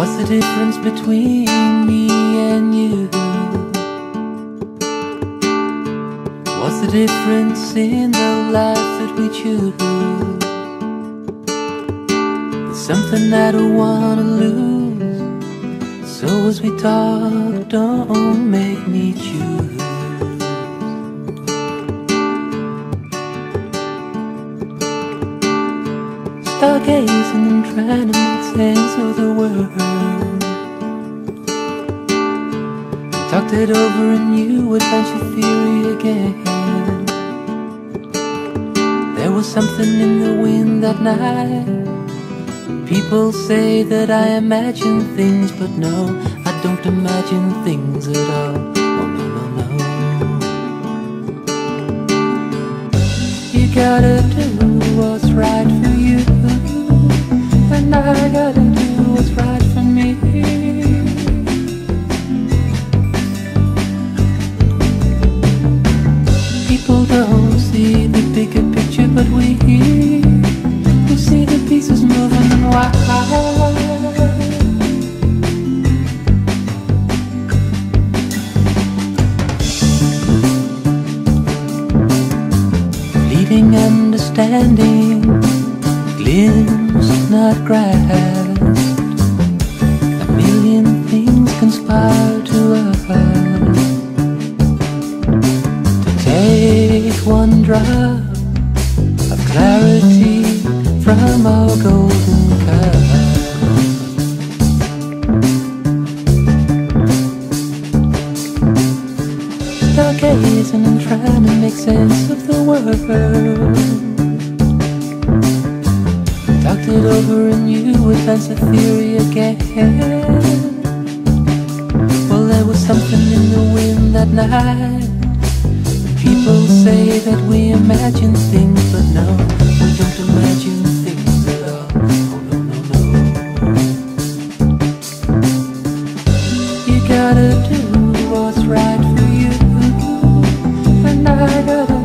What's the difference between me and you? What's the difference in the life that we choose? There's something I don't wanna lose. So as we talk, don't make me choose. Stargazing and trying to make sense of the world. Talked it over and you would advanced your theory again. There was something in the wind that night. People say that I imagine things, but no, I don't imagine things at all. Oh, no, no, no. You gotta understanding, glimpsed, not grasped. A million things conspire to us to take one drop of clarity from our golden cup. Stargazing and trying to make sense of the world it over and you advance a theory again. Well there was something in the wind that night. People say that we imagine things but no We don't imagine things at all. Oh no no no. You gotta do what's right for you. And I gotta